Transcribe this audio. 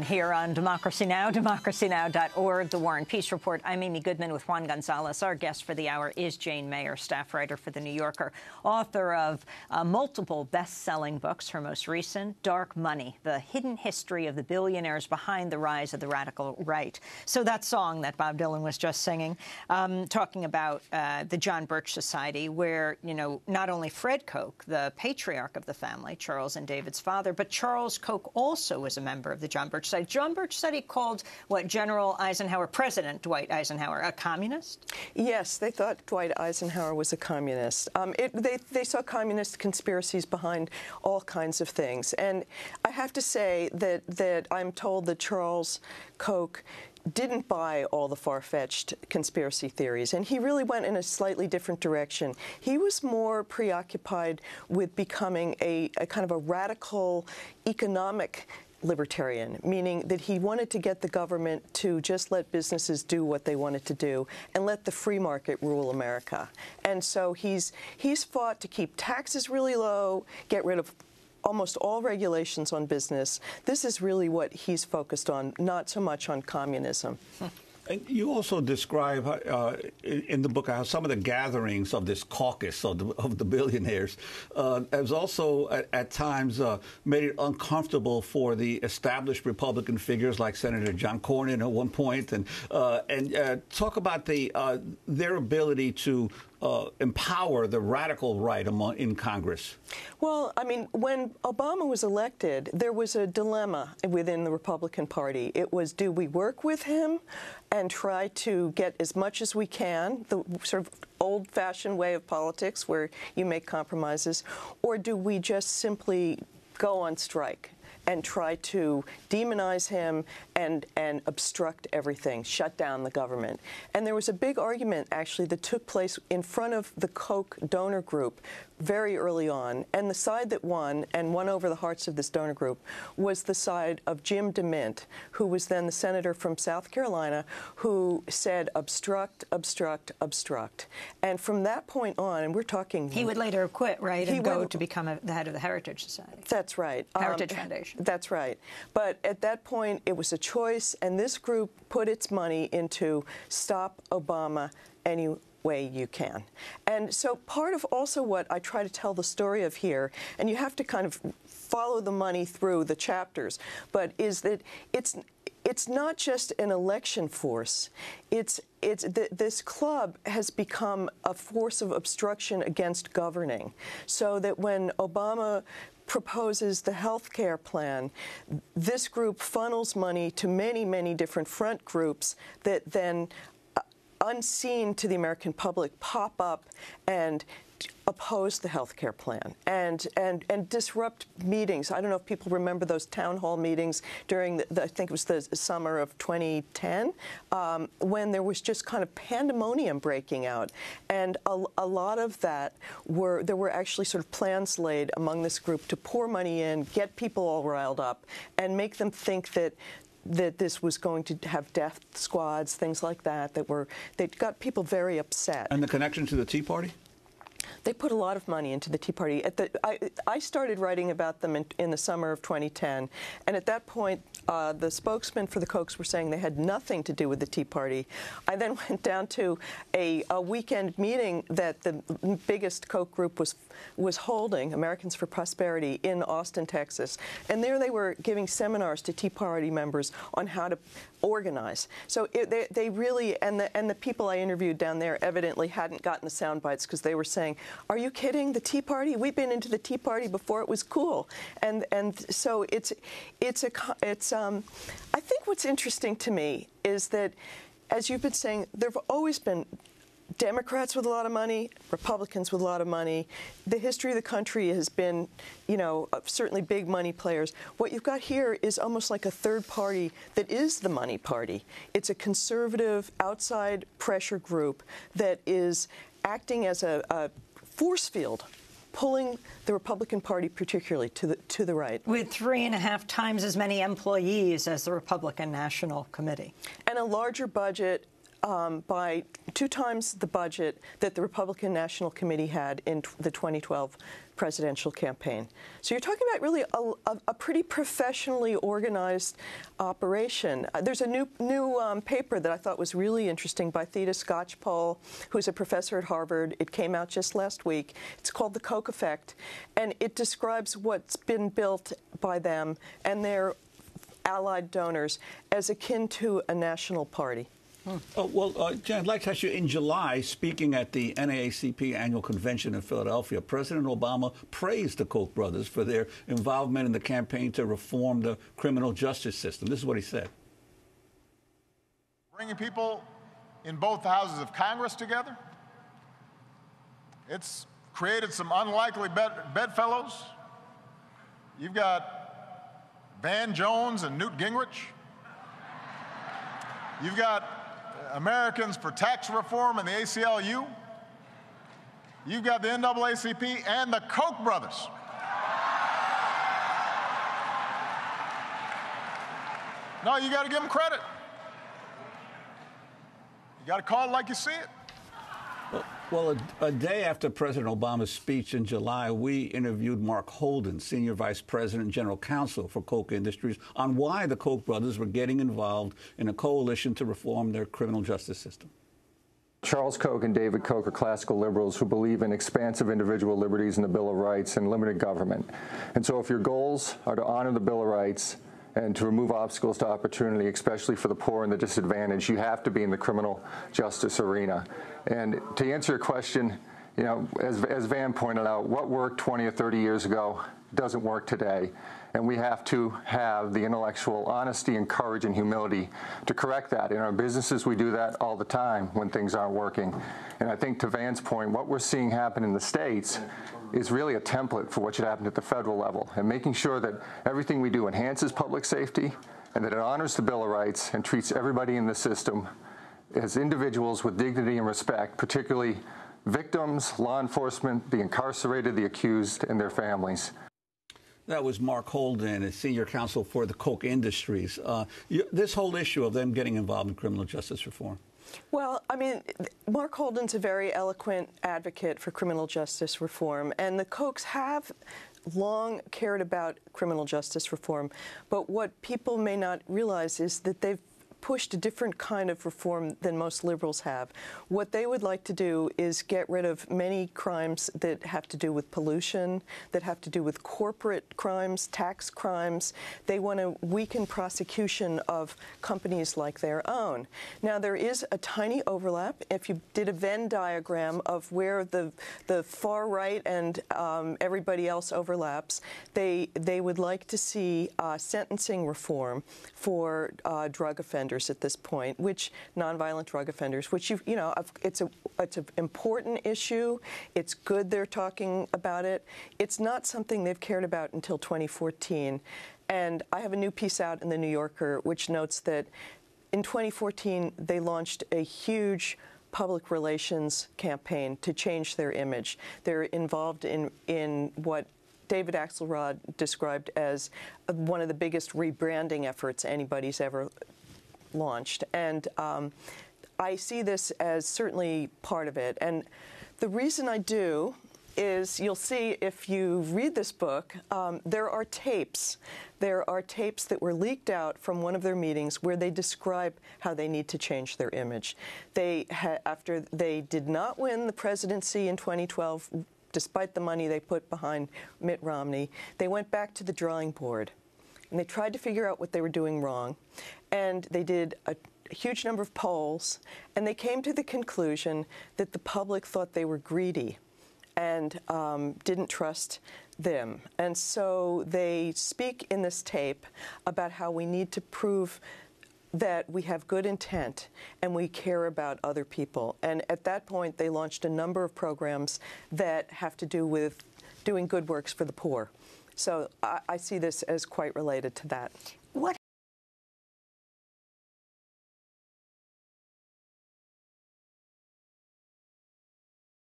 Here on Democracy Now!, democracynow.org, The War and Peace Report. I'm Amy Goodman with Juan Gonzalez. Our guest for the hour is Jane Mayer, staff writer for The New Yorker, author of uh, multiple best-selling books. Her most recent, Dark Money, The Hidden History of the Billionaires Behind the Rise of the Radical Right. So that song that Bob Dylan was just singing, um, talking about uh, the John Birch Society, where, you know, not only Fred Koch, the patriarch of the family, Charles and David's father, but Charles Koch also was a member of the John Birch Birch said. John Birch said he called what General Eisenhower, President Dwight Eisenhower, a communist. Yes, they thought Dwight Eisenhower was a communist. Um, it, they, they saw communist conspiracies behind all kinds of things, and I have to say that that I'm told that Charles Koch didn't buy all the far-fetched conspiracy theories, and he really went in a slightly different direction. He was more preoccupied with becoming a, a kind of a radical economic libertarian, meaning that he wanted to get the government to just let businesses do what they wanted to do and let the free market rule America. And so he's he's fought to keep taxes really low, get rid of almost all regulations on business. This is really what he's focused on, not so much on communism. Hmm. You also describe uh, in the book how some of the gatherings of this caucus of the, of the billionaires uh, has also at, at times uh, made it uncomfortable for the established Republican figures like Senator John Cornyn at one point, and uh, and uh, talk about the uh, their ability to uh, empower the radical right among, in Congress? Well, I mean, when Obama was elected, there was a dilemma within the Republican Party. It was do we work with him and try to get as much as we can, the sort of old fashioned way of politics where you make compromises, or do we just simply go on strike? And try to demonize him and, and obstruct everything, shut down the government. And there was a big argument, actually, that took place in front of the Koch donor group very early on. And the side that won and won over the hearts of this donor group was the side of Jim DeMint, who was then the senator from South Carolina, who said obstruct, obstruct, obstruct. And from that point on, and we're talking. He would later quit, right, and go to become a, the head of the Heritage Society. That's right. Heritage um, Foundation. That's right. But at that point, it was a choice, and this group put its money into Stop Obama Any way you can. And so part of also what I try to tell the story of here, and you have to kind of follow the money through the chapters, but is that it's it's not just an election force. It's it's th this club has become a force of obstruction against governing, so that when Obama proposes the health care plan, this group funnels money to many, many different front groups that then uh, unseen to the American public pop up and oppose the health care plan and, and, and disrupt meetings. I don't know if people remember those town hall meetings during, the, the I think it was the summer of 2010, um, when there was just kind of pandemonium breaking out. And a, a lot of that were, there were actually sort of plans laid among this group to pour money in, get people all riled up, and make them think that that this was going to have death squads, things like that, that were that got people very upset. And the connection to the Tea Party? They put a lot of money into the Tea Party. The, I, I, started writing about them in, in, the summer of 2010, and at that point, uh, the spokesmen for the Kochs were saying they had nothing to do with the Tea Party. I then went down to a, a weekend meeting that the biggest Koch group was was holding, Americans for Prosperity, in Austin, Texas, and there they were giving seminars to Tea Party members on how to organize. So it, they, they really, and the, and the people I interviewed down there evidently hadn't gotten the sound bites because they were saying, are you kidding? The Tea Party? We've been into the Tea Party before it was cool. And, and so it's, it's, a, it's um, I think what's interesting to me is that, as you've been saying, there have always been Democrats with a lot of money, Republicans with a lot of money. The history of the country has been, you know, certainly big money players. What you've got here is almost like a third party that is the money party. It's a conservative outside pressure group that is acting as a, a force field pulling the Republican Party particularly to the to the right. With three and a half times as many employees as the Republican National Committee. And a larger budget um, by two times the budget that the Republican National Committee had in the 2012 presidential campaign. So you're talking about really a, a, a pretty professionally organized operation. Uh, there's a new new um, paper that I thought was really interesting by Theda Skocpol, who's a professor at Harvard. It came out just last week. It's called The Koch Effect, and it describes what's been built by them and their allied donors as akin to a national party. Oh, well, uh, I'd like to ask you in July, speaking at the NAACP annual convention in Philadelphia, President Obama praised the Koch brothers for their involvement in the campaign to reform the criminal justice system. This is what he said. Bringing people in both houses of Congress together. It's created some unlikely bed- bedfellows. You've got Van Jones and Newt Gingrich. You've got Americans for Tax Reform and the ACLU. You've got the NAACP and the Koch brothers. No, you got to give them credit. You got to call it like you see it. Well, a, a, day after President Obama's speech in July, we interviewed Mark Holden, Senior Vice President and General Counsel for Koch Industries, on why the Koch brothers were getting involved in a coalition to reform their criminal justice system. Charles Koch and David Koch are classical liberals who believe in expansive individual liberties in the Bill of Rights and limited government. And so if your goals are to honor the Bill of Rights, and to remove obstacles to opportunity, especially for the poor and the disadvantaged, you have to be in the criminal justice arena. And to answer your question, you know, as, as Van pointed out, what worked 20 or 30 years ago doesn't work today. And we have to have the intellectual honesty and courage and humility to correct that. In our businesses, we do that all the time when things aren't working. And I think to Van's point, what we're seeing happen in the states is really a template for what should happen at the federal level and making sure that everything we do enhances public safety and that it honors the Bill of Rights and treats everybody in the system as individuals with dignity and respect, particularly victims, law enforcement, the incarcerated, the accused, and their families. That was Mark Holden, a senior counsel for the Koch Industries. Uh, you, this whole issue of them getting involved in criminal justice reform. Well, I mean, Mark Holden's a very eloquent advocate for criminal justice reform, and the Kochs have long cared about criminal justice reform. But what people may not realize is that they've pushed a different kind of reform than most liberals have. What they would like to do is get rid of many crimes that have to do with pollution, that have to do with corporate crimes, tax crimes. They want to weaken prosecution of companies like their own. Now, there is a tiny overlap. If you did a Venn diagram of where the, the far right and um, everybody else overlaps, they, they would like to see uh, sentencing reform for uh, drug offenders offenders at this point, which nonviolent drug offenders, which you you know it's a it's an important issue. It's good they're talking about it. It's not something they've cared about until 2014, and I have a new piece out in the New Yorker which notes that in 2014 they launched a huge public relations campaign to change their image. They're involved in in what David Axelrod described as one of the biggest rebranding efforts anybody's ever launched. And um, I see this as certainly part of it. And the reason I do is you'll see if you read this book, um, there are tapes. There are tapes that were leaked out from one of their meetings where they describe how they need to change their image. They after they did not win the presidency in 2012, despite the money they put behind Mitt Romney, they went back to the drawing board and they tried to figure out what they were doing wrong. And they did a huge number of polls, and they came to the conclusion that the public thought they were greedy and um, didn't trust them. And so they speak in this tape about how we need to prove that we have good intent and we care about other people. And at that point, they launched a number of programs that have to do with doing good works for the poor. So I, I see this as quite related to that.